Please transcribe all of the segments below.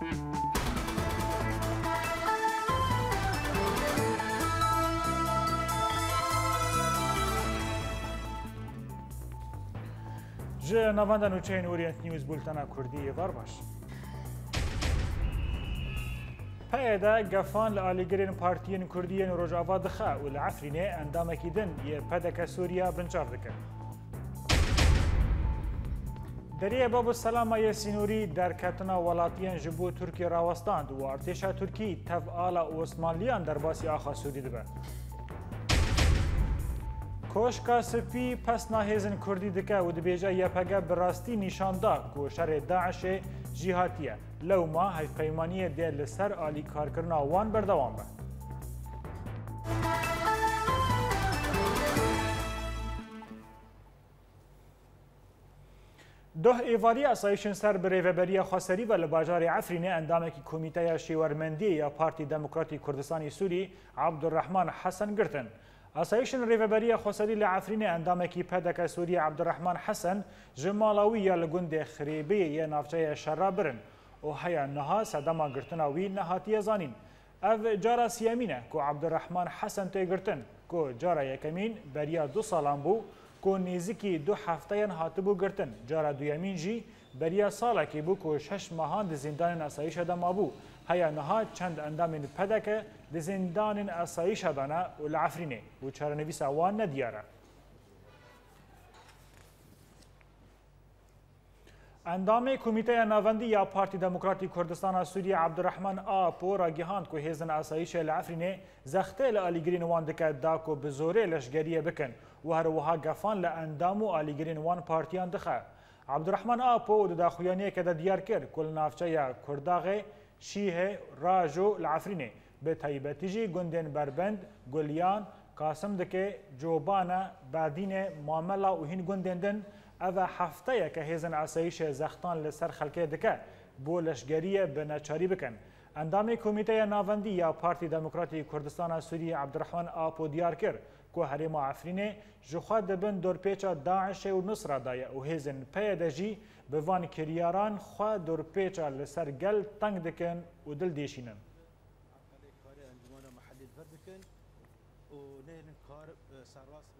جه نواندا نوچین اورینت نیوز بولتنا کردی وار باش پیدا گفان لآلیگرین پارتیین کردیین روژاوا دخه و لعفرینه اندامکی دن یه پدک سوریا بنچار دکن دەریە بە بە سەلامە سینوری دەرکەتنە وڵاتیان ji بۆ تورکی ڕاوەستاند و ئارتێشا تورکی تەفعاە ئۆسمالیان دەرباسی ئاخا سوودی دەبێت. کۆشکا سپی پەس ناهێزن کوردی دکە و دەبێژە یەپەگە بڕاستی نیشاندا گۆشەرێ داعشێ جیهاتیە لەوما هەیفەیمانیە دێ لەسەر عالی کارکردنا وان بەردەوام بە. ده ایواری اصایشن سر به ریوبری خاصری و لباجار عفرین اندامه که کمیته شیورمندی یا پارتی دموکراتی کردستانی سوری عبدالرحمن حسن گرتن اصایشن ریوبری خاصری لعفرین اندامه که پدک سوری عبدالرحمن حسن جمالاوی یا لگند خریبی یا نافچه شرا برن و هیا نها صدما گرتن وی نهاتی زانین او جارا سیامینه که عبدالرحمن حسن تی گرتن که جارا یکمین بریا دو سالان بو کو نزیکی دو هفته یان هاتبو گرتن جارا دویمین جی بریا سالا کی بو کو شش ماهان د زندان اسایش ده مابو هيا نها چند اندام پدکه د زندان اسایش دانه ول عفرینه و چرنویس اوان ندیاره اندام کمیته نوندی یا پارتی دموکراتی کردستان سوریه عبدالرحمن آ پو را گهاند که هیزن آسایش لعفرینه زخته لآلیگرین وان دکد دا که بزوره لشگریه بکن و هر وها گفان لاندام و آلیگرین وان پارتیان دخه عبدالرحمن آ پو دا خویانیه که دا دیار کرد کل نافچه یا کرداغه شیه راجو لعفرینه به تایبتی جی گندین بربند گلیان قاسم دکه جوبانه بعدین معامله و هین گندندن ئەە هەفتەیە کە هێزن ئاساییشە زەختان لەسەر خەلکێ دکە بۆ لەشگەریە بە نەچاری بکەن. ئەندامی کمیتەیە ناوەندی یا پارتی دموکراتی کوردستانە سووری عبدرحان ئاپۆ دیار کرد کو هەرێما ئەفرینێ ژخوا دەبن دۆرپێچە داعشێ و نوسرادایە و هێزن پێە دەژی بڤان کریاران خوا دۆرپێچە لەسەر گەل تەنگ دەکەن و دڵ دێشینن.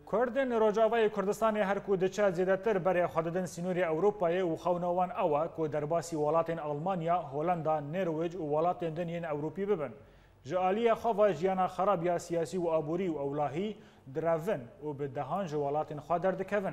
کوردن روجاوای کوردستان هر کو دچا زیاتر بر خوددن سینوری اوروپای او خونوان اوا کو درباسی ولاتن آلمانیا، هولندا، نروژ او ولاتن دنین اوروپی ببن. جالی خوا جیانا خراب یا سیاسی و ابوری و اولاهی درون او به دهان جوالاتن خوا دردکون.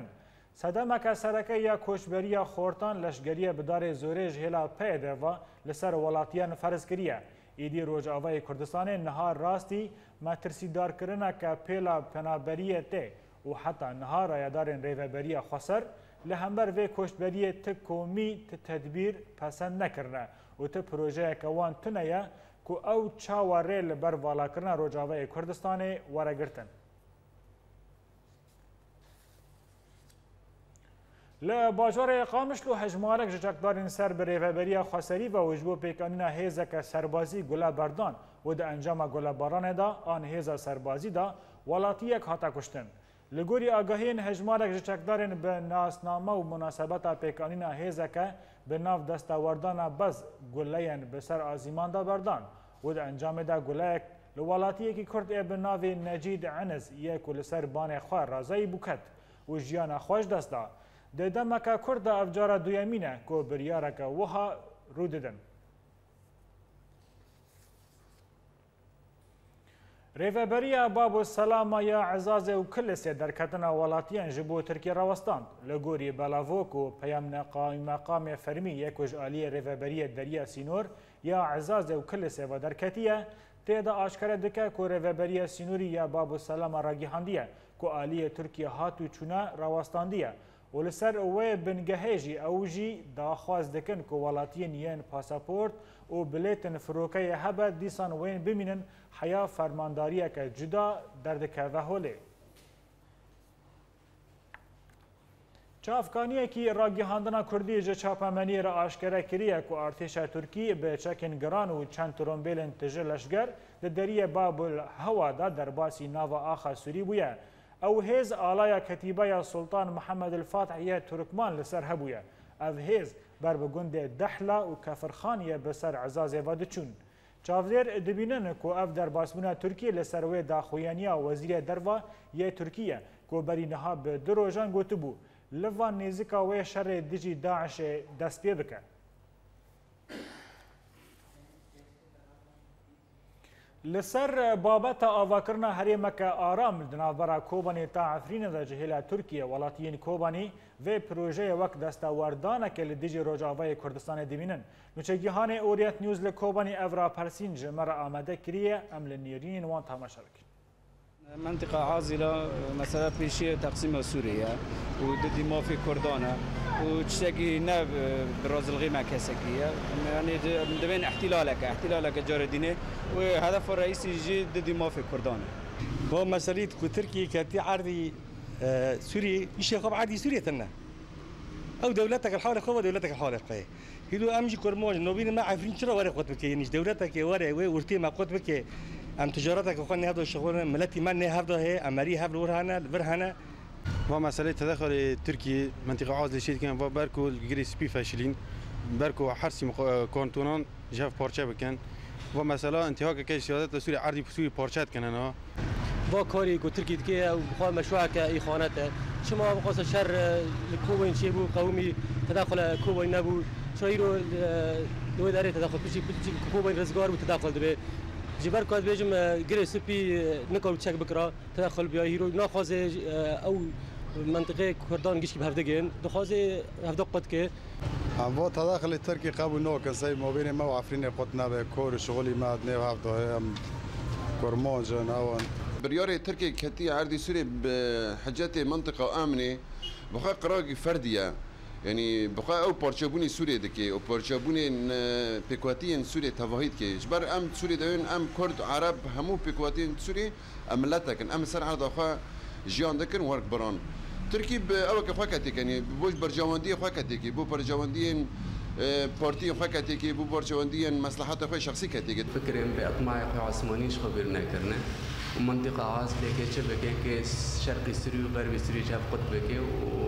صدمه که سرکه یا کوشبری خورتان لشگریه بدار زوریج هلا پیده و لسر ولاتیان فرز کریه. ایدی روجاوای کردستان نها راستی ما ترسیدار کرنا که پیلا پنابریه ته و حتی نها رایدارن ریوبریه خسر لهمبر و کشتبری تکومی تدبیر پسند نکرنه و ته پروژه کوان تنه که او چاوره لبر والا کرنا روجاوای کردستان ورگرتن ل باجار اقامش لو هجمارک جچکدارین سر به ریوبری خسری و وجبو پیکانینا هیزک سربازی گله بردان و د انجام گله باران دا آن هیزا سربازی دا ولاتی یک هاتا کشتن لگوری آگاهین هجمارک جچکدارین به ناسنامه و مناسبت پیکانینا هیزک به ناف دستاوردان بز گله به سر آزیمان دا بردان و د انجام دا گله لولاتی کی کرد ای به ناو نجید عنز یک لسر بان خواه رازای بکت و جیان خوش دستا د دمکه کورد افجار دویمینه کو بریارک وها رو ددن. ریوبریا باب السلام یا عزاز او کلس در کتنا ولاتیان جبو ترکی راوستان لگوری بلاووکو پیامنا قائم مقام فرمی یکوج آلی ریوبریا دریا سینور یا عزاز او کلس و در کتیه تیدا آشکار دکه که ریوبریا سینوری یا باب السلام را گیهاندیه که آلی ترکیه هاتو چونه راوستاندیه ولسر اوه بنگهه جی او جی داخواز دکن که ولاتین یین پاسپورت و بلیتن فروکه هبه دیسان وین بمینن حیا فرمانداریه که جدا دردکه و هوله. چافکانیه کی راگیهاندنا کردی جه چاپمنی را آشکره کریه که ارتش ترکی به چکن گران و چند ترومبیلن تجه لشگر ده دریه باب الهوا دا در باسی ناو آخر سوری بویه. او هێز ئالایا کەتیبە یا سلتان محەممەد الفاتحە تورکمان لەسەر هەبووە ئەف هێز بەر بە گوندێ دەحلا و کەفرخانە بەسەر عزازێوە دەچوون. چاودێر دەبینن کو ئەف دەرباسبوونا تورکی لەسەر وێ داخۆیانیا وەزیرە دەروا یە تورکیە کۆبەری نەها بە درۆژان گوتبوو لەوان نێزیکا وێ شەڕێ دژی داعشێ دەست پێ بکە. لسر بابت آواکرنا هری مکه آرام دنابرا کوبانی تا عفرین دا جهیل ترکیه ولاتین کوبانی و پروژه وقت دستاوردان که لدیج روجاوه کردستان دیمینن نوچگیهان اوریت نیوز لکوبانی افرا پرسین جمر آمده کریه امل نیرین وان تماشا بکن منطقة عازلة مسألة بيشية تقسيم سوريا وددي ما في كردانة وتشتكي هنا بالروز الغيمة كاسكية يعني دبين احتلالك احتلالك جارديني وهدف الرئيسي جدا ما في كردون بو مسألة كتركي كتي عرضي آه، سوري يشي خب عادي سوريا تنا او دولتك الحالة خب دولتك الحالة قاية هلو امجي كرموج نوبين ما عارفين شرا ورق بكي يعني دولتك ورا ورتي ما بكي ام تجارتك وخاني هذا الشغل ملتي من هذا هي امري هذا ورهانا ورهانا و مسئله تدخل ترکیه منطقه عازل شد کن و برکو گری سپی فشلین برکو حرسی کانتونان جف پارچه بکن و مثلا انتهاک که سیادت سوری عرضی سوری پارچت کنن ها و کاری کو ترکی دیگه بخواه مشروع که ای خانت شما بخواست شر کوبین چی بو قومی تداخل کوبین نبو چایی رو دوی داره تداخل پیشی کوبین رزگار بود تداخل دبه جبر کاز بیجم گره سپی نکارو چک بکرا تدخل بیا هیرو نخوازه او منطقه کردان گیش که هفته گین دخوازه هفته قد که هم و تداخل ترکی قبول نو کسی مبین ما و عفرین قد نبه کور شغلی ما دنیو هفته هم کرمان جن اوان بريار تركي كتي عردي سوري بحجات منطقة آمنة بخا قراقي فردية یعنی بخواه او پارچابونی سوریه دکی او پارچابونی پیکواتی سوریه تواهید که جبر ام سوریه دوین ام کرد عرب همو پیکواتی سوریه ام ملتا کن ام سر عرض خواه جیان دکن ورک بران ترکی او که خواه کتی کنی بوش برجاواندی خواه کتی که بو برجاواندی پارتی خواه کتی که بو برجاواندی مسلحات خواه شخصی کتی که فکرم به اقماع خواه عثمانیش خبر نکرنه و منطقه عاصله که چه بکه که شرقی سوری و غربی سوری چه قطبه که و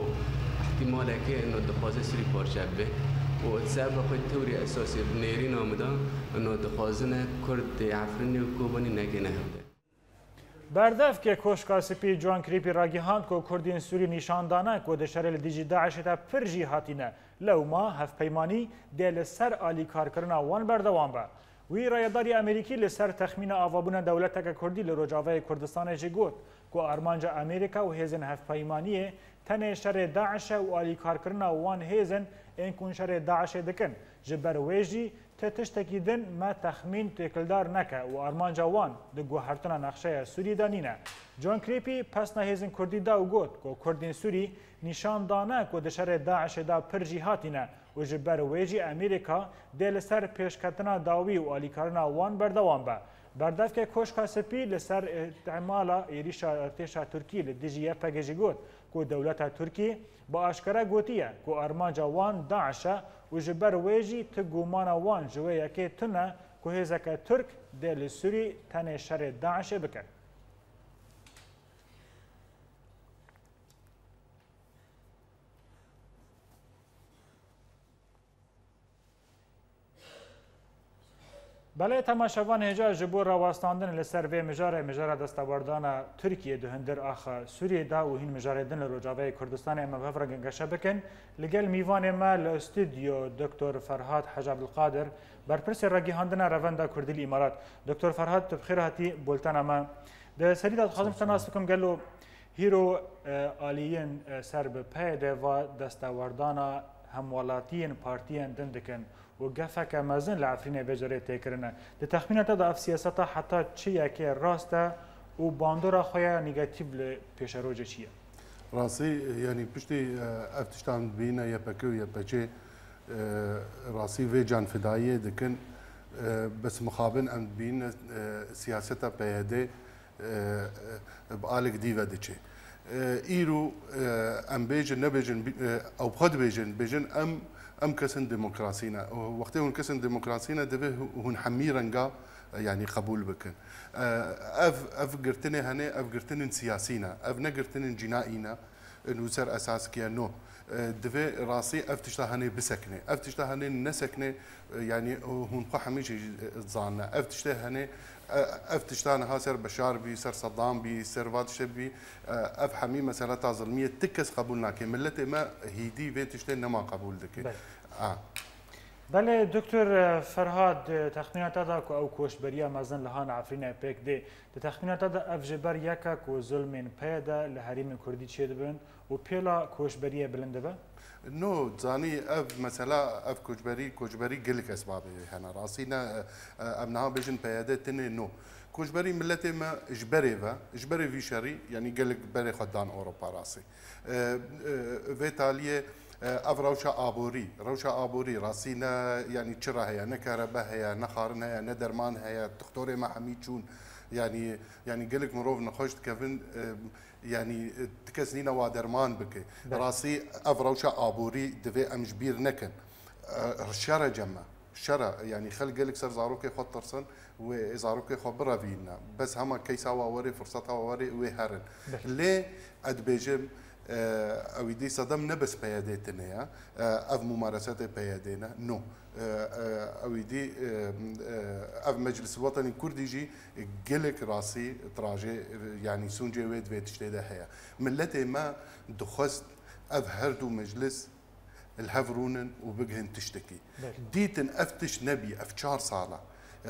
احتمالك انه دخوازي پارچه به و سر بخوی توری اساسی نیری نامدان انو دخوازن کرد عفرین و کوبانی نگه نهده بردف که کشکا سپی جوان کریپی راگی هاند که کردین سوری نیشاندانه که دشاره لدیجی داعش تا پرژی هاتینه لو ما هف پیمانی دل سر آلی کار کرنا وان بردوان به وی رایداری امریکی لسر تخمین آوابون دولتک کردی لروجاوه کردستان جی گوت کو ئارمانجا ئەمریکا و هێزن هەفپەیمانیە تەنێ شەرێ داعشە و ئالیکارکردنا وان هێزن ئێن کون شەرێ داعشێ دکن ji berwêjî tê tiştekî din me texmîn têkildar neke û armanca wan di guhertina nexşeya Sûrî de nîne. John Kripî pesna hêzin Kurdî da û got ku Kurdên Sûrî nîşan dane ku di şerê Daişê da pir jî hatîne û ji berwêjî Amerîka dê li ser pêşketina dawî û alîkarina wan berdewam be. بردفکه کشکاسپی لسر اعمالا ایریش ارتش ترکی لدجیه پگجی گوت کو دولت ترکی با اشکره گوتیه کو ارمانجا وان داعشه و جبر ویجی تو گومانا وان جوه یکی تنه که هزکه ترک دل سوری تنه شر داعشه بکن بله تماشاوان هجا جبور را واستاندن لسر و مجار مجار دستاوردان ترکیه ده هندر آخا سوریه دا و هین مجار دن لروجاوه کردستان اما بفر گنگشه بکن لگل میوان ما لستودیو دکتر فرهاد حج عبدالقادر بر پرس رگی هاندن روند کردل امارات دکتر فرهاد تبخیر هاتی بولتان اما ده سری داد خواستم سناس بکم گلو هیرو آلیین سر به پیده و دستاوردان هەموڵاتیان پارتیان دن دکن و گەفەکە مەزن لە ئافرینە بێژەرێت تێکردنە دە تەخمینەتە دا ئەفسیەسەتا حتا چیەکێ ڕاستە و باندۆرە خۆیان نیگەتیب لە پێشەرۆژە چییە؟ ڕاستی یعنی پشتی ئەفتشتان بینە یەپەکە و یەپەچێ ڕاستی وێ جانفداییە دکن بەس مخابن ئەم بینە سیاستە پەیەدێ بالێک دیڤە دچێت. ایرو آه، آه، ام بیجن نبیجن آه، او خود بیجن بیجن ام ام كسن ديمقراطينا وقتها هون كسن ديمقراطينا دبه هون حميرنقا يعني قبول بكن اف اف قرتني هنا اف قرتني سياسينا اف نقرتني جنائينا نوسر اساس كيانو دفي راسي افتشتا هني بسكنه افتشتا هني نسكنه يعني هون قحميش اف افتشتا هني افتشتان ها سر بشار بي سر صدام بي سر واتش بي اف حميمه سر ظلميه تكس قبولنا كي ملت ما هيدي فيتشتين نما قبول دكي آه. بله دکتر فرهاد تخمینات دا که او کوشبریا مزن لهان عفرین پیک دی د تخمینات دا افجبر یکا کو ظلمین پیدا لحریم کردی چید برند و پیلا کوشبریا بلنده به؟ نو زاني اف مثلا اف كوجبري كوجبري قلك اسبابي هنا راسينا امنها بيجن بياده تني نو كوجبري ملتي ما جبري فا جبري في شري يعني قلك بري خدان اوروبا راسي في تاليه اف روشا ابوري روشا ابوري راسينا يعني تشرا هي نكهرباء هي نخارن هي ندرمان هي دكتوري ما حميد شون يعني يعني قلك مروف نخوش كفن یعنی کەس نینە وا دەرمان بکەی ڕاستی ئەڤڕەوشە ئابووری دەبێ ئەمش بیر نەکەن شەرە جەمە شەرە ینی خەل گەلک سەر زارۆکی خۆ ترسن و زارۆکی خۆ بڕەوینە بەس هەمە کەیساواوەری فرسەتاوەری وێ هەرن لێ ئەدبێژم ئەوی دەی سەدەم ممارسات بيادنا نو او دي نۆ مجلس الوطني ئەف جي کوردیژی راسي تراجي يعني سونجي ويد وێت وێت شتێدا من ملەتێ ما دخست ئەف هردو مجلس الهفرونن وبقهن تشتكي ديتن افتش نبي افشار صالة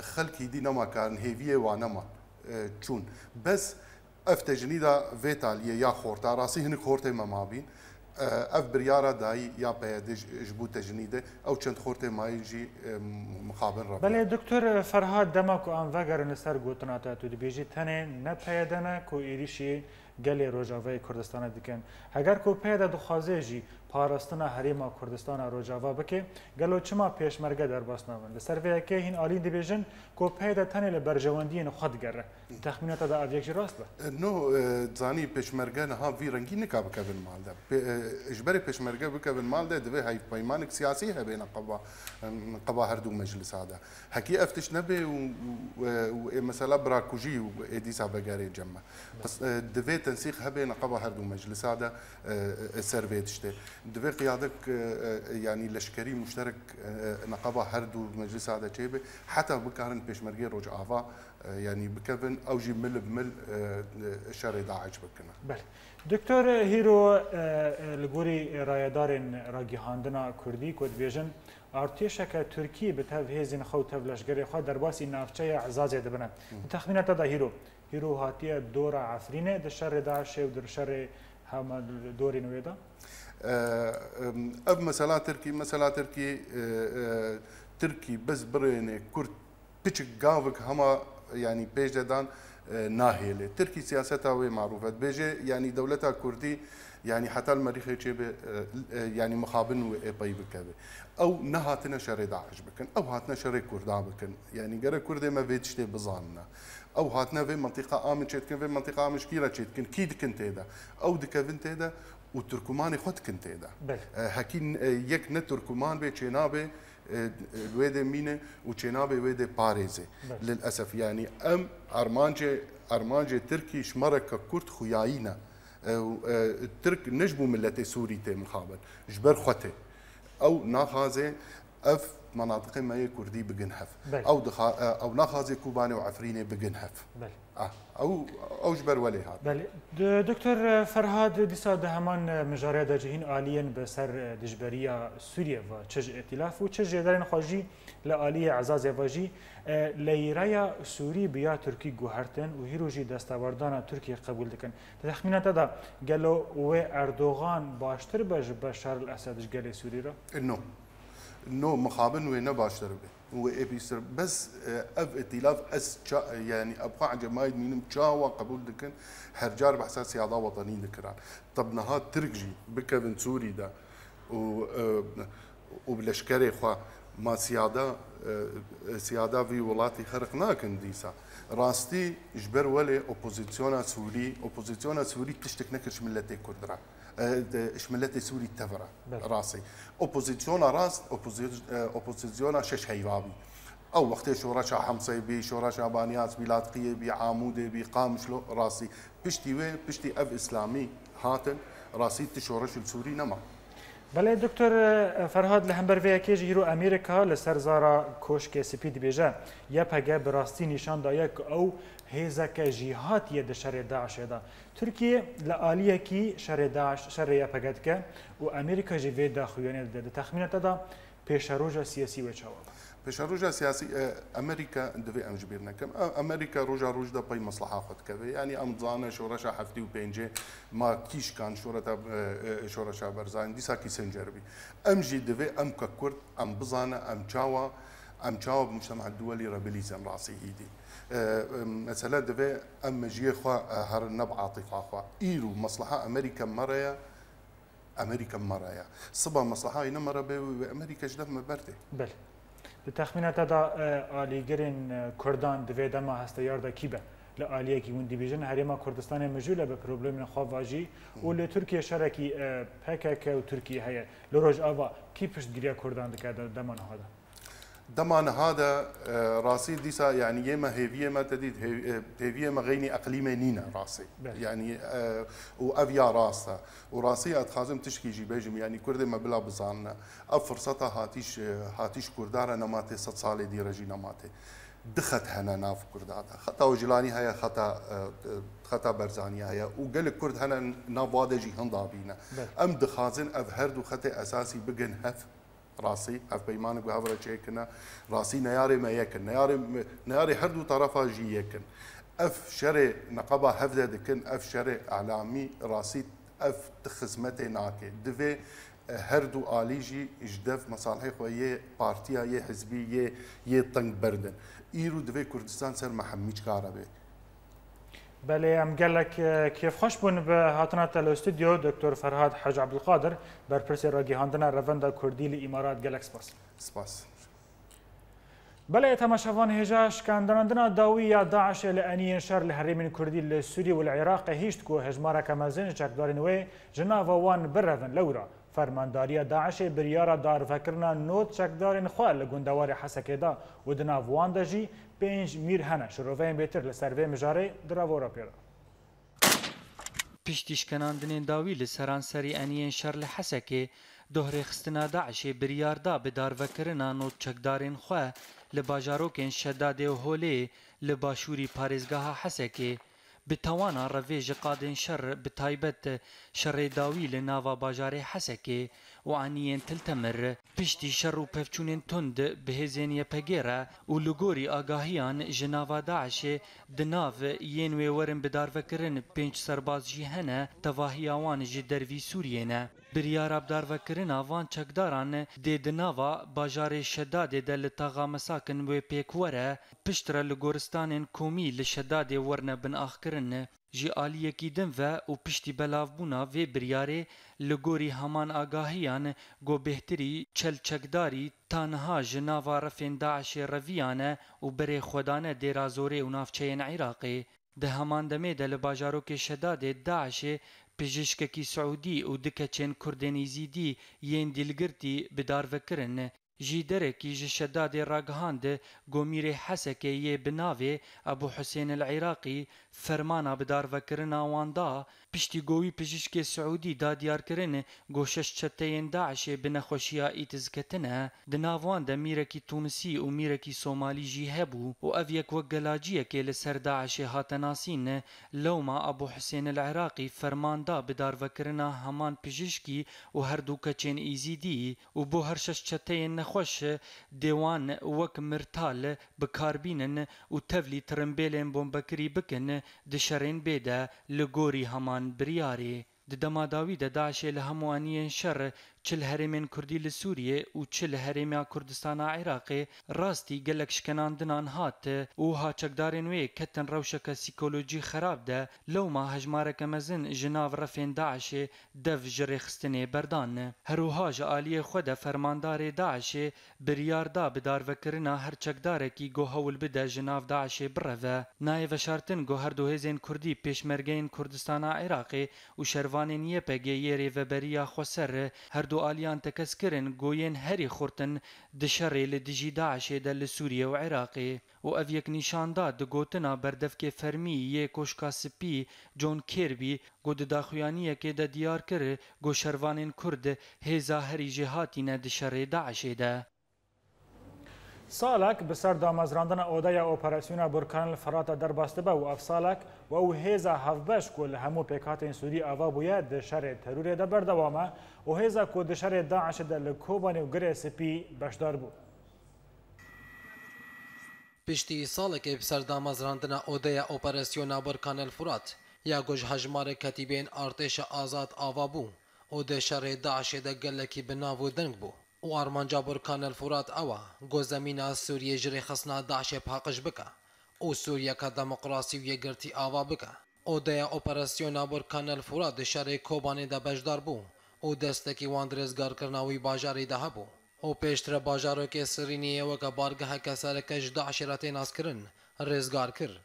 خلقي دي نما كان هيفيه ونما تشون آه، بس اف تجنيدا فيتاليه يا خورتا راسي هنك خورتي ما مابين اف بريارة داي يا بيدج جبو تجنيدة او چند خورتي ما يجي مقابل رب بله دكتور فرهاد دما كو ان وگر نسر گوتنا تا تو بيجي تنه نه پیدنه كو ايريشي گلي روجاوي كردستان دكن اگر كو پیدا دخوازه جي پاراستنا هریما کوردستان روجاوا بکه گلو چما پیشمرگه در باسناون لسروی که هین آلین دیویژن کو پیدا تنه لبرجواندین خود گره تخمینات دا اویک جی راست نو زانی پیشمرگه نها وی رنگی نکا بکبن مال ده اجبر پیشمرگه بکبن مال ده دوی هایف پیمانک سیاسی هبین قوا قوا هر دو مجلس هذا حكي افتش نبي ومثلا براكوجي واديسا بقاري جمع بس دوي تنسيق هبين قوا هر دو مجلس هذا سروي تشتي دوێ قیادك آه، آه، يعني لشكري مشترك آه، نقابة هردو مجلس عادة شيبة حتى بكارن بيش مرجع رجع ڕۆژئاوا يعني بکەبن أو جي مل بمل شەڕێ داعج بكنا بل دكتور هيرو لغوري هیرۆ لە گۆری ڕایەدارên ڕاگیهاندنا کوردی کوردبێژن ئارتێشەکە تورکی بتەڤ خو خەوتەڤ لەشگەری خوا درباسي ناوچەیە عزازي دبنا تەخمینەتە دا هیرۆ هیرۆ هاتیە دۆرە ئافرینێ دە شەڕێدا شێو درشەڕێ هەمە دۆری نوێدا؟ آه، اب مسلا تركي مسلا تركي آه، آه، تركي بس بريني كرت بيشك قافك هما يعني بيج دان تركي سياستها وي معروفة بيجي يعني دولتها كردي يعني حتى المريخ يجيب يعني مخابن وإي باي بكذا أو نهاتنا شري داعش بكن أو هاتنا شري كردا بكن يعني قرى كردي ما بيتشتي بظاننا أو هاتنا في منطقة آمن شيتكن في منطقة آمن شكيرة شيتكن كيد كنت أو دكا فين و ترکمانی خود کنته دا هکین یک نه ترکمان به چنابه الويدة مينا وشينابي ويدة باريزي للأسف يعني أم أرمانجي أرمانجي تركي شمرك كرد خياينا الترك نجبو ملتي سوري تي مخابر جبر خوتي أو ناخازي أف مناطق ما كردي بجنهف أو دخا أو ناخازي كوباني وعفريني بجنهف بل. او اوجبر ولی هات بله دکتر فرهاد دیسا ده همان مجاره ده جهین آلیین به سر دجبریا سوریه و چج ائتلاف و چج دارن خواجی لآلی عزاز واجی لیرای سوری بیا ترکی گوهرتن و هیروجی دستاوردان ترکیه قبول دکن تخمینات ده گلو و اردوغان باشتر بج بشار الاسدش گل سوری را؟ نو نو مخابن و نه باشتر بید سر بس آه، اف ائتلاف اس يعني ابقى جمايد من تشاوا قبول دكن هرجار بحساس يا وطني دكران طب نهار ترجي بكفن سوري دا و آه، وبلشكري خو ما سياده آه، سياده في ولاتي خرقناكن ديسا راستي جبر ولي اوبوزيسيون سوري اوبوزيسيون سوري تشتكنكش نكش ملتي كردران آه، شملت سوري تفرا راسي اوبوزيسيون راس اوبوزيسيون آه، شش هيوابي او وقت وقتی شورشا حمصه بی شورشا بانیاس بی بي بی عاموده بی قامشلو راسي بشتي وي بشتي اف اسلامي هاتن راسي تشورش السوري نما بله دکتر آه، فرهاد لهمبر وی که جیرو امریکا لسر زارا کوشک سپید بیجه یا پگه براستی نشان دایک او هێزەکە ژی هاتیە دە شەڕێ داعشێدا تورکیە لە ئالیەکی شەڕێ پەگەتکە و ئەمریکا ژی وێ داخوێنێت دە تەخمینەتەدا پێشەڕۆژە سیەسی وەچەوە. پێشەڕۆژە سیاسی ئەمریکا دەوێ ئەمژبیر نەکەم ئەمریکا ڕۆژە ڕۆژدا پی مەسلحاخەتکەوێ ینی ئەمزانە شۆڕەشە هەفتی و پێنجێ ما کیشکان شۆرەتە شۆڕەشە بەرزان دیساکی سنجەربی ئەمژی دەوێ ئەم کە کورد ئەم بزانە ئەم چاوە ئەم چاوە بمشتەمە دووەلی ڕەبلیزم ڕاستی هیدی. آه، آه، مثلا دەبێ ئەم مەژیە خوا هەر نەبعاتیفاخوا ئیر و مەسلحە أمريكا مرايا ئەمریکا مەڕایە سبا مەسلحای نەمەرە بێ ئەمریکەش دەمە بەردێ بل لە تەخمینەتەدا ئالیگەرێن کوردان دەوێ دەما هەستە یاردەکی بە لە ئالیەکی وندی بژن هەرێمە کوردستانی مژوو لە بە پرۆبلمە خواڤژی و لە تورکیا شەرەکی پەکەکە و تورکی لروج آبا كي پشت گريا كردان کوردان دەکات دەمانەهادا دمان هذا آه، راسي ديسا يعني يما هيفيه ما تديد هيفيه ما غيني اقليمه نينا راسي يعني آه، وافيا راسا وراسي اتخازم تشكي جي بيجم يعني كردي ما بلا بزان أفرصتها هاتيش آه، هاتيش كردارا نماتي ست صالي دي رجي نماتي دخت هنا ناف كرد خطا وجلاني هيا خطا خطا برزاني هيا وقال كرد هنا ناف وادجي هنضابينا ام دخازن اف هردو خطا اساسي بقن هف راسي اف بيمان بهافرا جيكنا راسي نياري ما يكن نياري نياري هردو طرفا جي يكن اف شري نقبا هفده دكن اف شري اعلامي راسي اف تخزمتي ناكي دفي هر دو آلیجی اجدف مصالحی خو یه پارتیا یه حزبی یه یه تنگ بردن ایرو دوی کردستان سر محمیج کاره به بله ام گلک کیف خوش بون به هاتنا تل استودیو دکتر فرهاد حاج عبدالقادر بر پرسی راگی هاندن روند کردی لی امارات گلک سپاس سپاس بله تماشاوان هجا شکاندناندنا داوی یا داعش لانیین شر لحریمین کردی لسوری والعراق هیشت کو هجمارا کمازین چکدارین وی جناوا وان برون لورا فرمانداری داعش بریارا دار فکرنا نوت چکدارین خواه لگوندوار حسکی دا و دناوان دا جی پێنج میر هەنە شرۆڤەیان بێتر لە سەرێ مژارەی دراوەڕە پێرە پیشتیشکەناندنێن داوی لە سەرانسەری ئەنیەن شەر لە حەسەکێ دۆهرێ خستنادا عشێ بریاردا بەدارڤەکردنا نۆت چەکدارێن خوێ لە باژارۆکێن شەدادێ و هۆلێ لە باشووری پارێزگاها حەسەکێ بتەوانە ڕەڤێژە قادێن شەر بتایبەت شەڕێداوی لە ناوا باژارێ حەسەکێ وانیان تلتمر پشتی شر و پفچونین تند بهزین یپگیره و لگوری آگاهیان جناوا داعش دناو یین وی ورن بدار وکرن پنج سرباز جی هنه تواهی آوان جی دروی سوریه نه بریار ابدار وکرن آوان چکداران دی دناوا باجار شداد دل تاغا مساکن وی پیکوره پشتره لگورستانین کومی لشداد ورنه بن آخ کرن ji aliyekî din ve û piştî belavbûna vê biryarê li gorî heman agahiyan gobehtirî çelçekdarî tanha ji nava refên Daişê reviyane û berê xwedane dêrazorê û navçeyên Iraqê di heman demê de li bajarokê şedadê Daişê pizîşkekî Seûdî û dikeçên Kurdên Êzîdî yên dîlgirtî bidarvekirin ji derekî ji şedadê ragihand gomîrê Hesekê yê bi navê Ebu Husên el Iraqî fermana bi darvekirina wan da piştîgotî pizîşkê Siûdî da diyarkirinê goşeş çeteyên Daişê bi nexweşiya îtizketine di nav wan de mîrekî Tunisî û mîrekî Somalî jî hebû û ev yek wek gelaciyekê li ser Daişê hate nasîn lewma Ebu Hisên el Iraqî ferman da bi darvekirina heman pizîşkî û herdûkeçên îzîdî û bo her şeş çeteyên nexweş dêwan wek mirtal bikarbînin û tevlî tirimbêlên bombekirî bikin دشەڕین بێدە لە گۆری هەمان بریارێ ددەماداوی دەداشێ لە هەمووانیە شەڕ çil herêmên Kurdî li Sûriye û çil herêma Kurdistana Iraqê rastî gelek şkenandinan hate û haçekdarên wê ketin rewşeka psîkolojî xerab de lewma hejmareke mezin ji nav refên Daişê dev ji rêxistinê berdan. Herûha ji aliyê xwe de fermandarê Daişê biryar da bi darvekirina her çekdarekî gohewil bide ji nav Daişê bireve. Nayê veşartin goher duhêzên Kurdî pêşmergeyên Kurdistana Iraqê û şervanên YPG yê rêveberiya xweser her du و ئالیان تەکەسکرن گۆیەن هەری خورتن دشەڕێ لە دژی داعشێدا لە سووریە و عێراقێ و ئەف یەک نیشاندا دگوتنا بەردەفکێ فەرمی یە کۆشکا سپی جۆن کێربی گۆ دداخویانیەکێدا دیار کرد گۆ شەروانێن کورد هێزا هەری ژێهاتینە دشەڕێ داعشێدا سالک به سر دامزراندن عده اپراسیون برکان فرات در باسته و اف سالک و او هیزا هفبش کل همو پیکات این سوری آوا بوید ده شر ترور ده بردوامه و هیزا که ده شر داعش ده لکوبان و گره سپی بشدار بود. پشتی سالک به سر دامزراندن عده اپراسیون برکان فرات یا گوش هجمار کتیبین ارتش آزاد آوا بو و ده شر داعش ده گلکی بناو دنگ بود. و ئارمانجا بورکانە الفورات ئەوە گۆزەمینە سووریە ژرێ خستنا داعشێ پاقش بکە ئەو سووریەکە دەموقراسی و یەگرتی ئاوا بکە ئۆدەیە ئۆپەرسیۆنا بورکانە الفورات شەڕی کۆبانێدا بەشدار بوو و دەستێکی وان درێزگارکردنەوەی باژاری داهەبوو ئەو پێشترە باژارۆکێ سرینیەوەکە بارگەهە کەسەرەکەش داعشێرەتی ناسکردن ڕێزگار کرد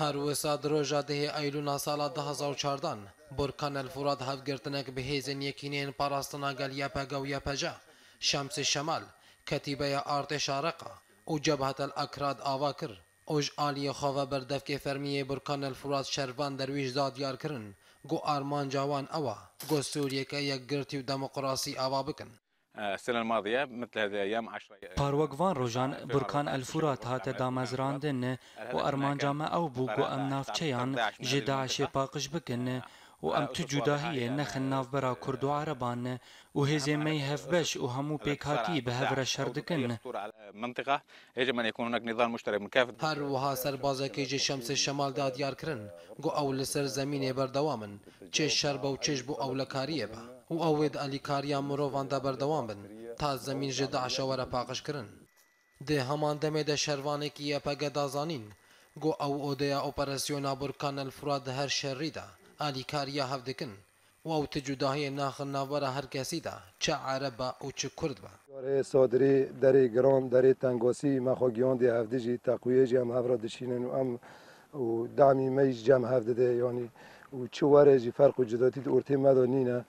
هەروەسا درۆژە دەهێ ئەیلونا ساڵا 2014 بورکانە الفورات هەفگرتنێک بەهێزن یەکینێن پاراستنا گەل یەپەگە و یەپەجە شمس شمال کتیبه آرت عرقا او جبهت الاکراد آوا کرد اوج آلی خواه بر دفک فرمیه برکان الفرات شروان درویش زاد یار کرن گو آرمان جوان اوا گو سوریه که یک گرتی و دموقراسی اوا بکن السنه الماضيه مثل هذه الايام 10 باروغوان روجان بركان الفرات هات دامزراندن و ارمانجا ما او بو گو ام نافچيان جدا و ئەم تو جوداهیە نەخن ناوبەرا کورد و عربانە و هێزێمەی هەفبەش و هەموو پێکهاتی بە هەورە شەر دەکەن هەروەها سەربازەکەیجی شەمسی شەمالدا دیارکردن گو ئەو لەسەر زمینێ بەردەوامن چێ شەر بە و چێش بوو ئەو لە کاریە بە و ئەوێت ئەلیکاریان مرۆڤاندا بەردەوام بن تا زمین ژێ داعشەوەرە پاقشکردن دێ هەمان دەمێدە شەروانێکی یەپەگەدازانین گو ئەو ئۆدەیە ئۆپەرسیۆنا بورکان ئەلفراد هەر شەڕیدا الیکاریا هف دکن و او تجداهی ناخن ناورا هر کسی دا چه عرب او چه کرد با داره صادری داری گران داری تنگاسی مخاگیان دی هفته جی تقویه جی هم هفرا دشینن و هم و دعمی میش جم هفته ده یعنی و چه وره جی فرق و جداتی دی ارتی مدانی نه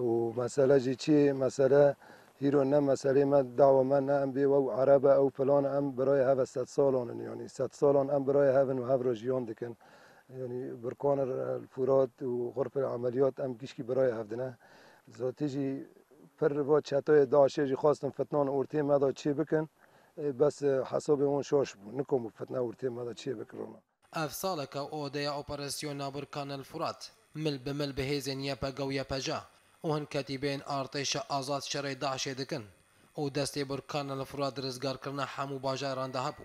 و مسئله جی چی مسئله هیرو نه مسئله من دعوا من نه ام بی و عرب او فلان ام برای هفت ست سالان یعنی ست سالان ام برای هفن و هفرا جیان دکن یعنی برکانر الفورات و غرف عملیات ام گیشکی برای هفدنه ذاتی جی پر با چتای داعشی جی خواستم فتنان اورتی مدا چی بکن بس حساب اون شاش بو نکم فتنه اورتی مدا چی بکرونه اف سالک اوده اپراسیون برکان الفورات مل بمل بهیزن یا پگو یا پجا وهن كتيبين ارتش آزاد شرعي داعش دكن او دستي بركان الفراد رزگار کرنا همو باجاران ده بو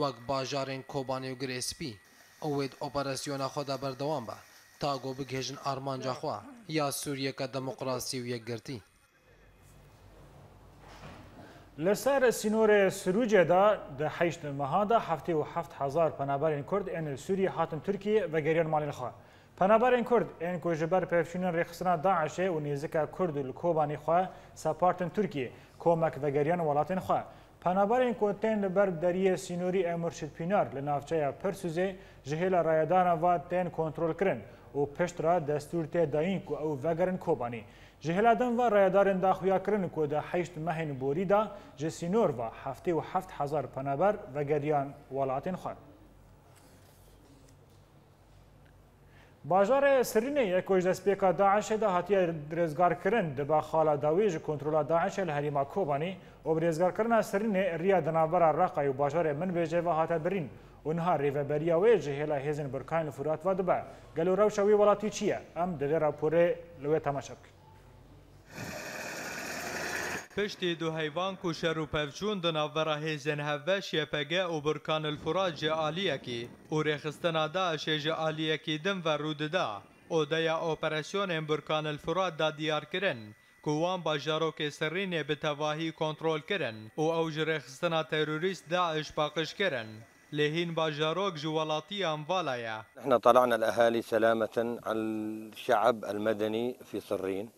وقت باجارين کوباني و گريسپي اوید ئۆپەرسیۆنا خۆدا بەردەوام بە تاگۆ بگێژن ئارمانجاخوا یا سووریەکە دەموقراسی و یەکگرتی. لەسەر سینۆرە سروجێدا دە حیشت مەهادا هەفته و هزار پەنابارین کورد ئەن سووری هاتن تورکی بەگەریان ماڵینخوا. پەنابارین کورد ئەن کۆژبەر پێفشینە ڕێخستنا داعشێ و نێزیکە کورد و کۆبانی خوا سەپارتن تورکی کۆمەک بەگەریان وڵاتین خوا. پنابرین کوتین لبر دریه سینوری امرشد پینار لنافچه پرسوزه جهیل رایدان و تین کنترل کرن و پشت را دستور ته داین کو او وگرن کوبانی جهیل دن و رایدارن داخویا کرن کو دا حیشت مهن بوری دا جسینور و هفته و هفت هزار پنابر وگریان ولاتین خواهد. باجارê Sirînê yek ji destpêka Daişê de hatiye rêzgarkirin dibe xala dawî ji kontrola Daişê li herîma Kobanî û bi rêzgarkirina Sirînê rêya dinavbera Raqay û bajarê min bêje ve hate birîn û niha rêveberiya wê ji hêla hêzên birkayên li Fûratva dibe. Gelo rewşa wî welatî çi ye? Em divê raporê li wê temaşa bikin. پشتی دو حیوان کو شر و پفجون دن آورا هیزن هفش یپگه او برکان الفراج آلیکی او رخستنا دا شیج آلیکی دن و رود دا او دیا اپراسیون برکان الفراد دا دیار کرن کوان باجارو کې سرین به تواهی کنترول کرن او او جرخصنا تروریست داعش پاکش کرن لهين باجاروك جوالاتي أنفالايا نحن طلعنا الأهالي سلامة على الشعب المدني في صرين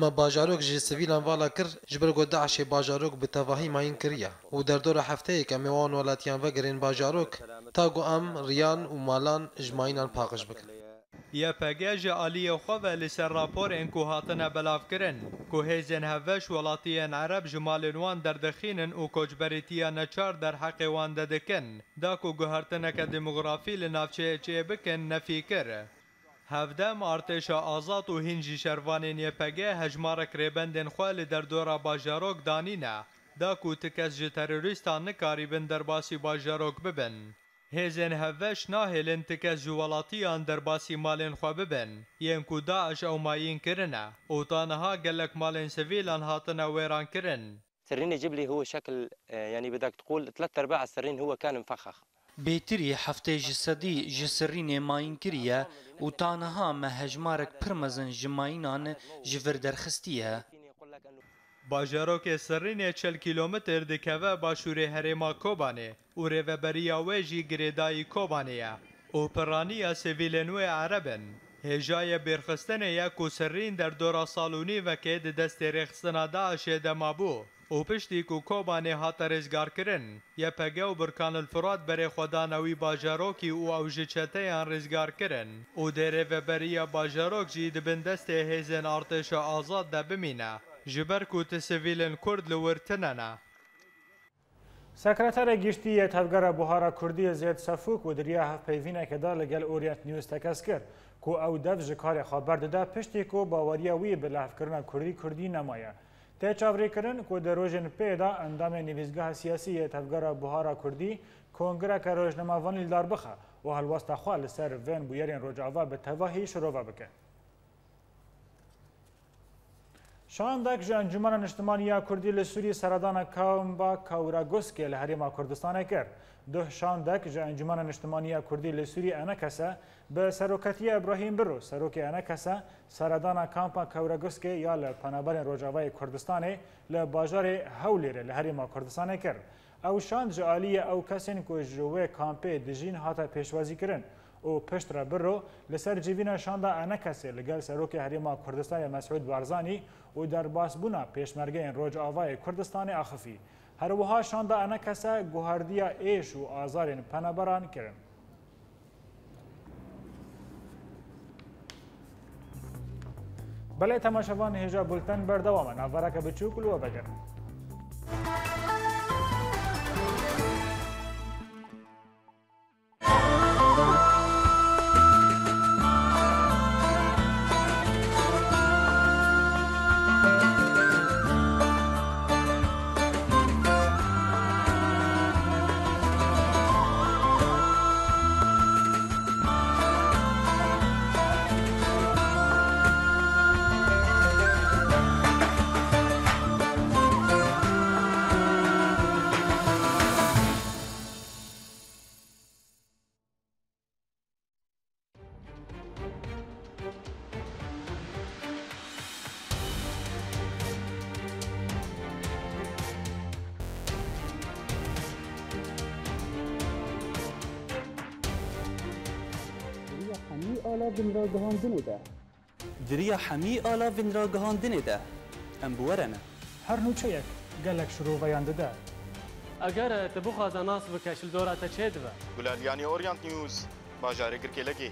ما باjarok ji sivîlan vala kir ji ber got Daişê bajarok bi tevahî mayîn kiriye û derdora hefteyeke mêwan welatiyan vegirên bajarok ta got em riyan û malan ji mayînan paqij bikin. YPG ji aliyê xwe ve li ser raporên ku hatine belavkirin ku hêzên heveş welatiyên Ereb ji malên wan derdixînin û koçberîtiya neçar derheqê wan de dikin da ku guhertineke demografî li navçeyê çê bikin nefîkir. هفدم ارتش آزاد و هنجی شروانین یپگه هجمارک ریبندین خواه در دور باجاروک دانینه دا کو تکس جی تروریستان در باسی باجاروک ببن. هزن هفش ناهلن تکس جوالاتیان درباسی مالین خواه ببن ین کو داعش او ماین کرنه او تانها گلک مالین سویلان هاتن ویران کرن. سرین جبلی هو شکل اه، یعنی بدك تقول ثلاث ارباع السرين هو كان مفخخ بێتری هەفتەیژی سەدی ji سرینê mayîn kiriye û taniha me hejmarek pir mezin ji mayînan ji vir derxistiye. Bajarokê serînê çel kîlometr dikeve başûrê herêma Kobanê û rêveberiya wê jî girêdayî Kobanê ye. Operaniya sevîlên wê erebin. Hêjayê bêrxistenê ye ku serîn derdora salûnî veke di destê rêxistina Daişê de mabû. و پشتی کوکۆبانێ هاتە ڕێزگارکردن یەپەگە و برکان الفرات بەرێ خۆدانەوەی باژارۆکی و ئەو ژچەتەیان ڕێزگارکردن و دەرێڤەبەریە باژارۆکجی دبن دەستێ هێزن ئارتێشە ئازاد دەبمینە ji ber ku ti sivîlên Kurd li wirtine ne. Sekreterê giştî yethevgera buhara Kurdiyê Zêd Sefûk û diriya hevpeyvîneke da li gel Orient News tekes kir ku ew dev ji karê xeber dide piştî ku baweriya wî bi lehevkirina Kurdî Kurdî nemaye. Têçavrêkirin ku di rojên pê da endamên nivîzgeha siyasî yê tevgera buhara Kurdî kongreka rojnemavanî dar bixe û helwesta xwe li ser vên bûyerên Rojava bi tevahî şirova bike. شاندەك ji Encumena Niştimaniya Kurdî li Sûriyê seredana kamba Kawra Goskê li herêma Kurdistanê kir. Duh şandek ji Encumena Niştimaniya Kurdî li Sûriyê Enekese bi seroketiya İbrahim Biro serokê Enekese seredana kampa Kawra Goskê ya li penaberên Rojavayê Kurdistanê li bajarê Hewlêrê li herêma Kurdistanê kir. Ew şand ji aliyê ew kesên ku ji wê kampê dijîn hata pêşwazî kirin. او پشت را برو لسر جیوینا شاندا انکسه لگل سروک هریما کردستان مسعود بارزانی او در باسبونا پیشمرگه روج آوای کردستان اخفی هر وها شاندا انکسه گوهردیا ایش و آزارین پنبران کرن بله تماشاوان هجا بولتن بردوامه نوارک بچوکل و بگرم را گهاندنی ده دریا همی آلا وین را گهاندنی ده ام بورنه هر نوچه یک گلک شروع ویانده ده اگر تبوخ خواهد ناس بکشل دورا تا چه دوه؟ گلالیانی اورینت نیوز باجاره گرکی لگی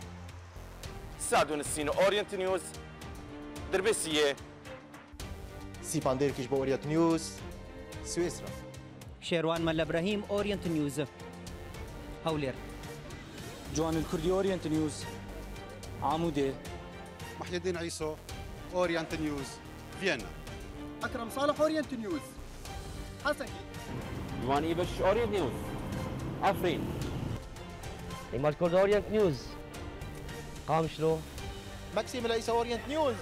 سادون السین اورینت نیوز دربه سیه سیپان درکیش با اورینت نیوز سویسرا شیروان مل ابراهیم اورینت نیوز هولیر جوان الكردي اورينت نيوز عمودي محي الدين عيسو اورينت نيوز فيينا اكرم صالح اورينت نيوز حسكي ديوان ايبش اورينت نيوز عفرين ايمال كورد اورينت نيوز قام شلو ماكسيم العيسى اورينت نيوز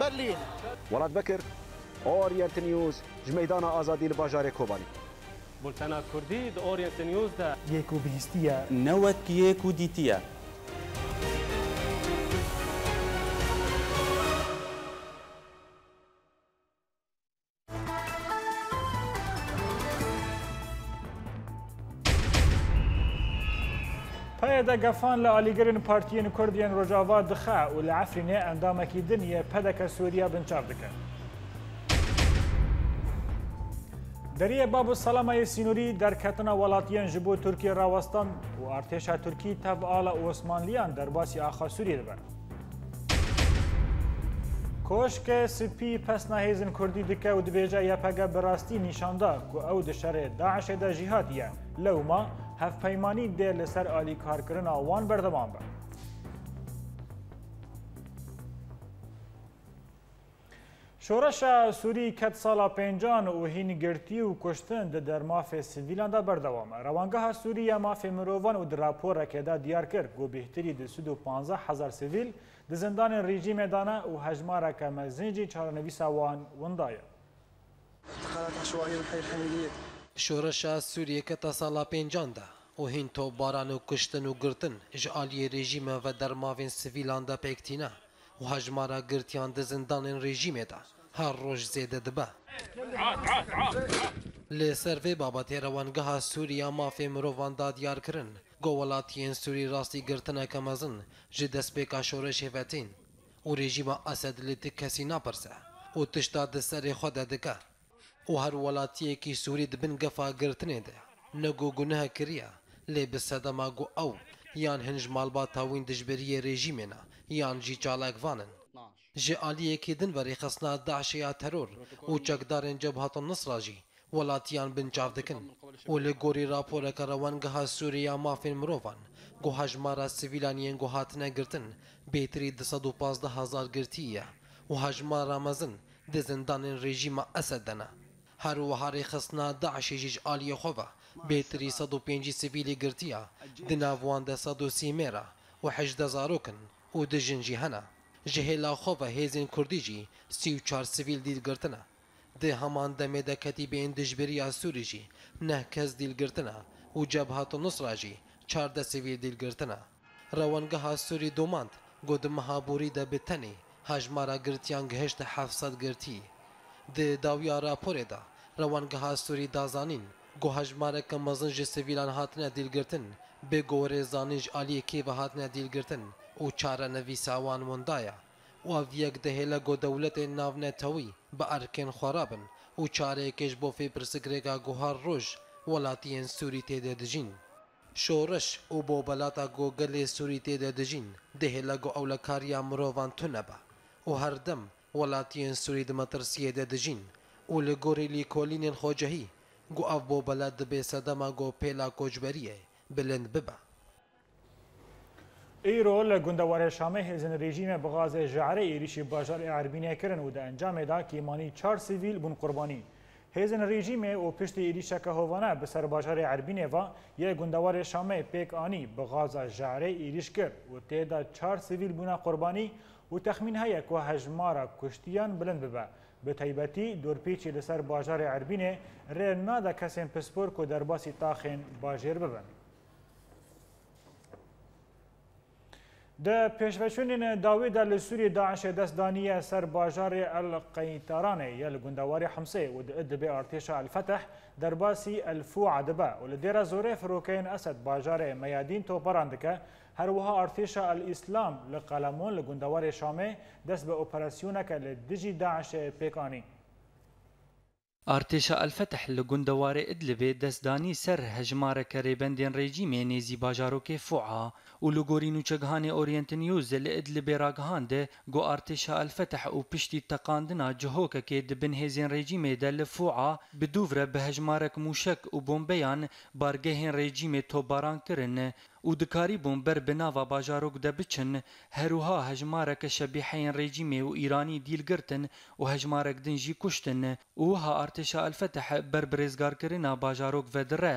برلين ولاد بكر اورينت نيوز جميدانا ازادي الباجاري كوباني ملتنا كردي اورينت نيوز دا يكو بهستيا نوت يكو ديتيا پدا گەفان لە ئالیگەرن پارتیەن کوردیان ڕۆژاوا دخە و لە ئەفرینێ ئەندامەکی دنیە پەدەکە سووریا بنچار دەکەن. دەریە باب و سەلامای سینووری دەرکەتنە وڵاتیان ji بۆ تورکی ڕاوەستان و ئارتێشا تورکی تەبعاە ئۆسمانلیان دەرباسی ئاخا سووری دەبن. کۆشکە سپی پەس ناهێزن کوردی دکە و دبێژە یاپەگە بەڕاستی نیشاندا و ئەو دشارێ داعشێدا ژیهاتیە لەوما، هەفپەیمانانی دێ لەسەر عالی کارکردن ئەوان بەردەمان بە. شۆڕەشە سووری کەت ساڵا پێنجان و هینگرتی و کوشتن دە دەرمافێ سڤیلاندا بەردەوامە ڕەوانگەها سووریە مافێ مرۆڤان و دراپۆڕێکێدا دیار کرد بۆ بهتری دسود و 15هزار سڤیل دە زندانن ریژی مێدانە و هەژمارەکە مەزنجی چارەنەویساوان وندایە. شورشا سوریه کتا سالا پینجان ده او هین تو باران و کشتن و گرتن جالی رژیم و در ماوین سویلان ده پیکتینه و هجمارا گرتیان ده زندان رژیم ده هر روش زیده دبه لی سروی بابتی روانگاه سوریا مافی مروان دا دیار کرن گوولاتیین سوری راستی گرتنه کمزن جی دست پیکا شورش هفتین او رژیم اسد لی تک کسی نپرسه او تشتا ده سر خود دکه û her welatiyekî Sûrî dibin gefa girtinê de negû gunehe kiriye lê bi sedema got ew yan hinj malbata wîn dijberiyê rejîmê ne yan jî çalekvanin. Ji aliyekî din verê xesna daşe ya teror û çekdarên cebhatan Nisra jî welatiyan bin çav dikin û li gorî raporeka rewangeha Sûriya mafên mirovan got hejmara sivîlan yên got hatine girtin bêtirî di sed û pazdeh hezar girtiye û hejmara mezin di zindanên rejîma Esed de ne. هر و هر خصنا داعش جيج آلية خوبا بيتري صدو بينجي سبيلي قرتيا دنافوان دا صدو سيميرا وحجد زاروكن ودجن جهنا جهلا خوبا هيزن كرديجي سيو چار سبيل ديل قرتنا ده همان دمه دا كتيبين دجبريا سوريجي نه كز ديل قرتنا وجبهات النصراجي چار دا سبيل ديل قرتنا روانگها سوري دوماند گود مهابوري دا بتني هجمارا گرتيان گهشت 700 گرتي de dawiya raporê da rewangeha Sûrî Dazanîn goha ji mezin ji sivîlan hatine dîlgirtin bê gorêzanî ji aliyê kêve hatine dîlgirtin û çarenivîsa wan wenda ye û ev yek dihêle got dewletên navnetewî bi erkên xwe bin û çareyekê ji bo fêpirsigrêka guhar roj welatiyên Sûrî têde dijîn. Şoreş û bobelata gogelê Sûrî têde dijîn dihêle got ewlekariya mirovan tunebe û her dem وڵاتیان سووری دمەترسیەدە دەژین و لە گۆری لیکۆلینێن خۆجەهی گو ئەو بۆ بەلات دەبێ سەدەما گۆ پێلا کۆچبەریە بلند ببە. ئیرۆ لە گوندەوارە شامە هێزن رژیمە بغازێ ژعرە ئێریشی باژار ئاربینەکردن و دە ئەنجامێدا کیمانی چار سیویل بوون قوربانی. هێزن رژیمێ و پشتی ئیریشەکە هۆڤانە بەسەر باژارێ ئەربینێڤ یە گوندەوارێ شامە پێکانی بغازە ژعرە ئیریش کرد و تێدا چار سیویل بوونە قوربانی و تخمین هەیە کۆ هەژمارە کوشتیان بلند ببە بە تایبەتی دۆرپێکی لەسەر باژارە عربینێ ڕێن نادا کەسێن پسپۆر کۆ دەرباسی تاخێن باژێر ببن. د پێشڤچونێنە داوێدا لە سووری داعشە دەستدانیە سەر باژارێ ئەل قەیتارانێ یە لە گونداواری حمسێ و دەبێ ئارتێشە ئەلفتەح دەرباسی ئەلفوع دەبە و لە دێرە زۆرێ فرۆکەین ئەسد باژارێ مەیادین تۆپەران دکە هەروەها ئارتێشە ئەلئیسلام لە قەلەمۆن لە گوندەوەری شامێ دەست بە ئۆپەراسسیونەکە لە دژی داعشێ پێکانی. ئارتێشە ئەلفەتح لە گوندەوارێ ئدلبێ دەستدانی سەر هەژمارەکە ڕێبندێن ڕێجیمێ نێزی باژارۆکێ فوعا و لە گۆری نوچەکهانی ئۆریەنتنیوز لە ئدلبێ ڕاگەهاندێ گۆ ئارتێشە ئەلفەتح و پشتی تەقاندنا جهۆکەکێ دبن هێزیێن ڕێجیمێدا لە فوعا بدوورە بە هەژمارەك موشک و بۆمبەیان بارگەهێن ڕێجیمێ تۆباران کرن û dikarîbûn ber bi nava bajarok de biçin herûha hejmareke şebîheyên rejîmê û îranî dîlgirtin û hejmarek din jî kuştin û wiha artêşa Elfetehe ber bi rêzgarkirina bajarok vedire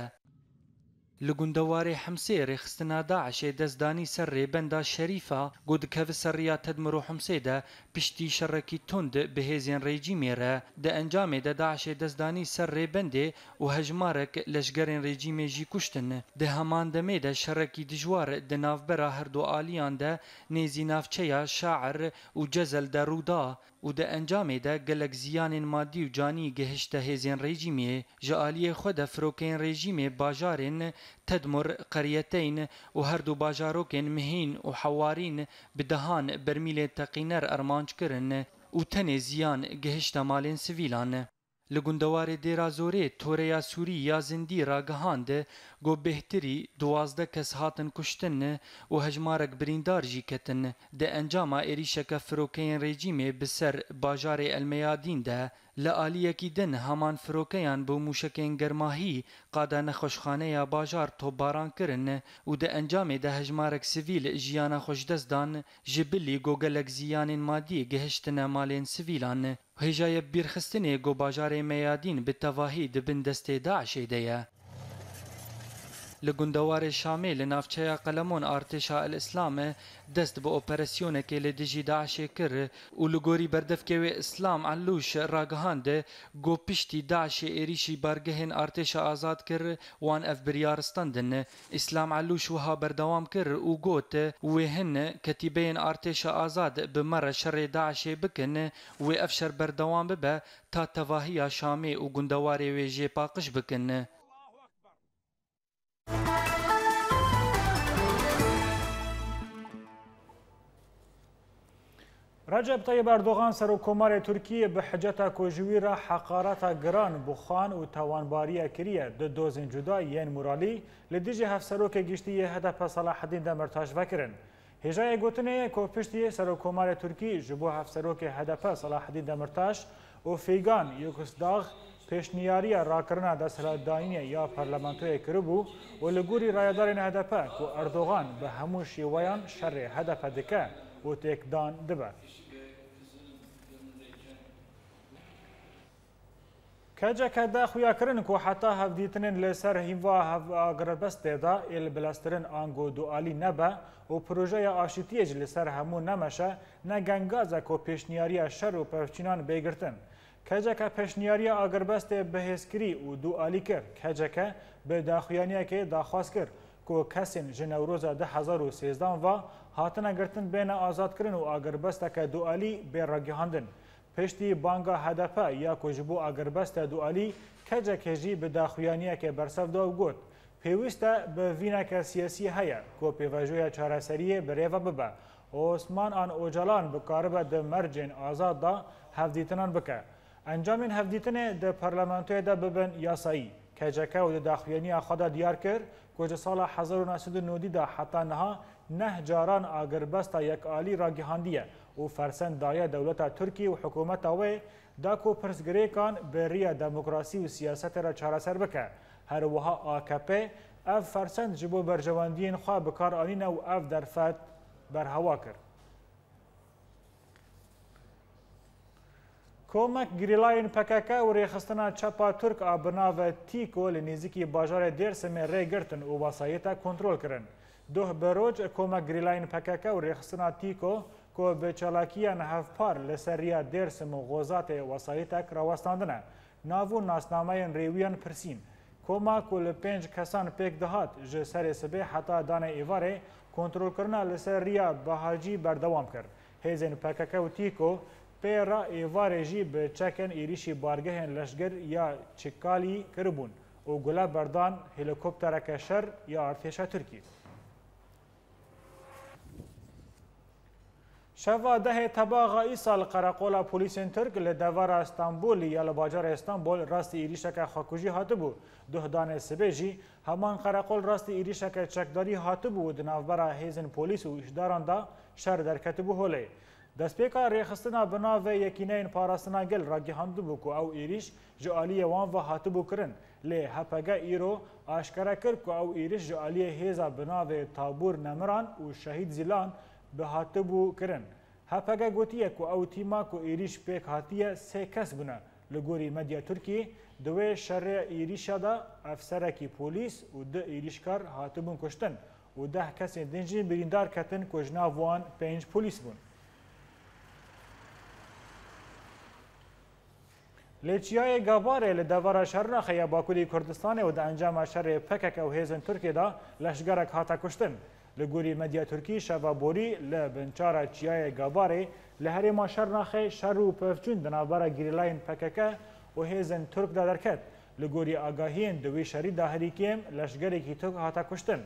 لە گوندەوارەی حمسێ ڕێخستنادا عشێ دەستدانی سەر ڕێبەندا شەریفە گو دکەوە سەرڕیا تەدمر و حمسێدا پشتی شەڕەکی تند بەهێزیان ڕێجی مێرە دە ئەنجامێدا داعشێ دەستدانی سەر ڕێبندێ و هەژمارێک لەشگەرێن ڕێجی مێژی کوشتن دە هەمان دەمێدا شەڕەکی دژوار دەناافبەرا هەردوو ئالیاندا نێزی ناافچەیە شاعر و جەزل دەڕوودا و دە ئەنجامێدا گەلک زیانین مادی و جانی گەهشتە هێزیان ڕێجیمێ ژە ئالیە خۆدا فرۆکەین ڕێژیمێ باژارێن تدمر قريتين وهردو باجاروكين مهين وحوارين بدهان برميل تقينر أرمانج كرن وتنه زیان گهشتا مالین سویلان. لگندوار دیرا زوره توریا سوری یا زندی را گهاند گو بهتری دوازده کس هاتن کشتن و هجمارک بریندار جی کتن ده انجام ایریشک فروکین رژیم بسر باجار المیادین ده لە ئالیەکی دن هەمان فرۆکەیان بۆ موشکێن گەرماهی قادە نەخۆشخانەیە باژار تۆبارانکردن و دە ئەنجامێدا هەژمارەك سڤیل ژیانە خۆشدەستدان ji biلی گۆگەلەك زیyanên مادی gihiştine malên sivîlan, hêjayê bîrxistinê gobajarê meyadîn bi tevahî dibin destê Daişê de ye. لە گوندەوارێ شامێ لە ناوچەیە قەلەمۆن ئارتێشا ئەلئسلامە دەست بە ئۆپەرسیۆنێکێ لە دژی داعشێ کرد و لە گۆری بەردەفکەوێ ئسلام ئەلوش ڕاگەهاندە گۆپشتی داعشێ عێریشی بارگەهێن ئارتێشە ئازاد کرد وان ئەف بریارستاندن ئیسلام ئەلوش وها بەردەوام کرد و گۆتە وێهن کەتیبەیەن ئارتێشە ئازاد بمەرە شەڕێ داعشێ بکن وێ ئەف شەر بەردەوام ببە تا تەواهیە شامێ و گوندەوارێ وێژێ پاقش بکن. رجب طيب اردوغان سر کمر ترکیه به حجت کوژوی را حقارت گران بخان و توانباری کریه د دو دوزن جدا یین مورالی لدیج هفت سروک گشتی هدف صلاح الدین دمرتاش وکرن هجای گوتنه کو پشتی سر کمر ترکی جبو هفت سروک هدف صلاح الدین دمرتاش و فیگان یوکسداغ پیشنیاری راکرنا دست داینی یا پرلمانتوی کربو و لگوری رایدارین هدف کو اردوغان به همو شیویان شر هدف دکه و تکدان دبه کجا دا خویا کرن کو حتا هف دیتنن لسر هیوا هف اگربست دا ال بلاسترن آنگو دوالی نبا و پروژه آشتیج لسر همو نمشه نه گنگازه کو پیشنیاری شر و پفچینان بیگرتن. کجا که پیشنیاری اگربست بهسکری و دوالی کر کجا که به داخویانی که داخواست کر کو کسین جنوروز ده هزار و سیزدان و هاتن اگرتن بین آزاد کرن و اگربست که دوالی به رگهاندن. پشتی بانگا هەدەپە یاکۆژ بۆ ئاگربەستە دوعالی کەجەکێژی بەداخویانیەکە بەرسەفدا و گوت پێویستە بە ڤینەکە سیەسی هەیە کۆپێڤەژۆیە چارەسەریە بەرێوە ببە ئۆسمان ئان ئۆجلان بکاربە دە مەرجێن ئازاددا هەفدیتنان بکە ئەنجامین هەفدیتنێ دە پەرلەمانتۆیدا ببن یاسایی کەجەکە و دەداخوێنی خدا دیار کرد کۆجە ساڵە 1990دا حتا نەها نەهجاران ئاگربەستا یەکعالی ڕاگەهاندیە و فرسند دایا دولت ترکی و حکومت اوی دا کو پرسگریکان بریا دموکراسی و سیاست را چارەسەر بکە هەر وها AKP ئەف فرسند ji بۆ بەرژەوەندیên خوا بکارانینە و ئەف دەرفەت بەرهەوا کرد. کۆمەک گریلاین پەکەکە و ڕێخستنا چەپا تورک ئابناوە تیکۆ لە نێزیکی باژارە دێرسمێ ڕێگرتن و واسایەتە کۆنتترۆل کردن. دۆه بەرۆژ کۆمە گریلاین پەکەکە و ڕێخستنا تیکۆ، کو به چالاکیان هفپار لسریا درس مغوزات وسایتک راوستاندنه ناوو ناسنامه ریویان پرسین کما کل پنج کسان پک دهات ج سر سبه حتا دانه ایواره کنترل کرنا لسر ریا بهاجی بردوام کرد هیزن پکک و تیکو پیرا ایواره جی به چکن ایریشی بارگه لشگر یا چکالی کربون و گلا بردان هلیکوپترک شر یا ارتشا ترکیه Şeva dehê tebaxa îsal Qereqola polîsên Türk li devara Stenbolê ya li bacara Stenbol rastî êrişeke xwekujî hatibû. Duh danê sibê jî heman Qereqol rastî êrişeke çekdarî hatibû di navbera hêzên polîs û îşdaran da şer derketibû holê. Destpêka rêxistina bina ve yekîneyên parastina gel ragihandibû ku ew êriş ji aliyê wan ve hatibû kirin. Lê hepege îro aşkere kir ku ew êriş ji aliyê hêza bina ve tabûr nemiran û şehîd zîlan به هاتبوو کرن هەپەگە گوتیە و ئەو تیماک و ئێریش پێک هاتیە سێ کەس بنە لە گۆری مەدیا تورکی دوێ شەڕێ ئێریشەدا ئەفسەرەکی پۆلیس و د ئێریشکار هاتبوون کوشتن و ده کەسێ دنجین بریندار کەتن کۆژناوان پێنج پۆلیس بوون. لێچیایە گاوارێ لە دەڤرە شەرناخەیە باکووری کوردستانی و دە ئەنجامە شەرێ پەکەکە و هێزن تورکێدا لەشگەرەك هاتە کوشتن. لګوري مدیا ترکی شوابوري ل بنچارا چیای گاواري له هرې ما شر نخه شر او پفچون د نابره ګریلاین پککه او هیزن ترک د درکت لګوري آگاهین د وی شری د هریکیم لشګری کی تو هاتا کشتن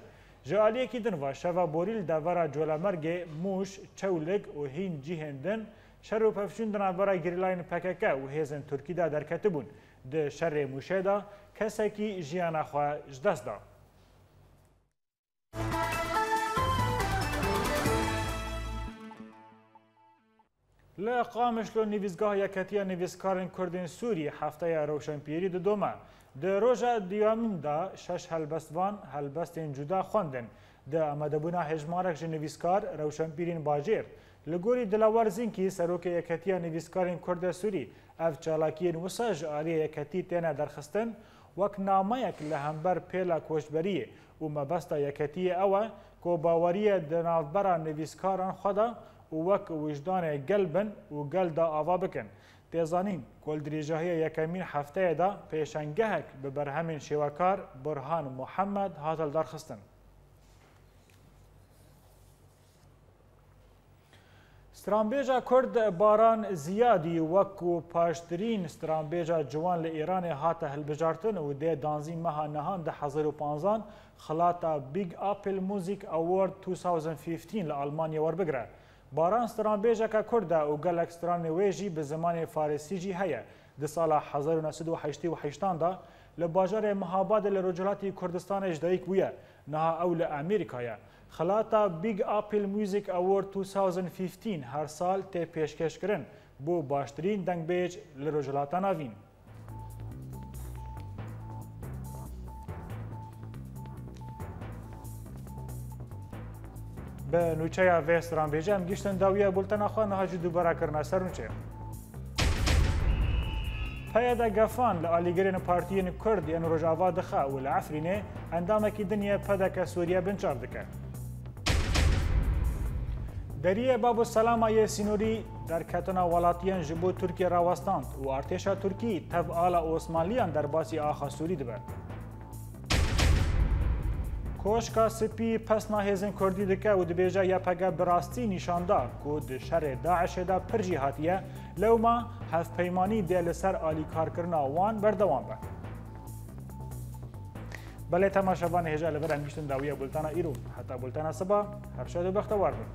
جالی کی دن و شوابوري د ورا جولمرګ موش چولګ او هین جهندن شر او پفچون د نابره ګریلاین پککه او هیزن ترکی د درکت بون د شر موشه دا کسکی جیانه خو جدس ده له قامشلو نویزگاه یکتی نویزکارن کردین سوری هفته روشنپیری دو دومه د روژا دیامین دا شش هلبستوان هلبستین جدا خوندن د امدبونه هجمارک نویزکار روشنپیرین باجیر لګوري د لاورزین کې سروک یکتی نویزکارن کرد سوری اف چالاکین وساج آری یکتی تنه درخستن وک نامه یک لهمبر پیلا کوشبری و مبستا یکتی اوه کو باوری د نافبرا نویزکاران خدا وەک وجدانێک گەل بن و گەلدا ئاوا بکەن. تێزانین کۆلدریژاهەیە یەکەمین هەفتەیەدا پێشەنگەهێک بە بەرهەمین شێوەکار بڕهان محەممەد هاتەل دەرخستن. سترامبێژە کورد باران زیادی وەکو پاشترین سترامبێژە جوان لە ئێرانێ هاتە هەلبژارتن و دێ دانزی مەها نەهان دە 1950 خلاتە بیگ ئاپل موزیک ئەوەرد 2015 لە ئەلمانیا وەربگرە. باران سترانبێژە کە کووردا و گەلک سترانێوێژی بە زمانی فارسیجی هەیە دی ساڵە 1970دا لە باژارێ مهابادە لە ڕۆژلاتی کوردستانش دایک ویە نها ئەو لە ئەمریکایە. خلاتا بیگ ئاپل موزیک ئەوەرد 2015 هەر سال تێ پێشکەشکردن بۆ باشترین دەنگبێج لە ڕۆژلاتە ناوین. به نوچه وست رام بیجه هم گیشتن داویه بولتن خواه نهاجو دوباره کرنا سر نوچه پیدا گفان لآلیگرین پارتیین کرد یعنی رجاوا دخه و لعفرینه اندامه که دنیا پدا که سوریا بنچار دکه دریه بابو سلاما یه سینوری در کتنا ولاتیان جبو ترکیه راوستاند و ارتشا ترکی تف آلا عثمانلیان در باسی آخا سوری دبرد. کۆشکا سپی پس ناهێزن کوردی دکە و دبێژە یەپەگە براستی نیشاندا کو د شەرێ داعشێدا پرژی هاتیە لەوما هەفپەیمانی دێ لەسەر ئالیکارکردنا وان بەردەوام بە. بەێ تەماشەبان هێژە لەبەر ئەنگشتن داویە بولتانە ئیر و هەتا بولتانە سبا هەرشە بەختەوار بن.